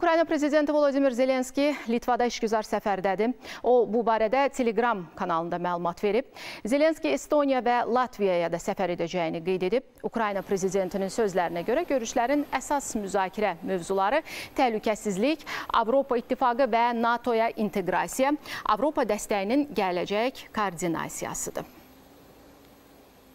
Ukrayna prezidenti Volodimir Zelenski Litvada işgüzar səfərdədir. O, bu barədə Telegram kanalında məlumat verib. Zelenski Estoniya və Latviyaya da səfər edəcəyini qeyd edib. Ukrayna prezidentinin sözlərinə görə görüşlərin əsas müzakirə mövzuları təhlükəsizlik, Avropa İttifaqı və NATO-ya inteqrasiya, Avropa dəstəyinin gələcək koordinasiyasıdır.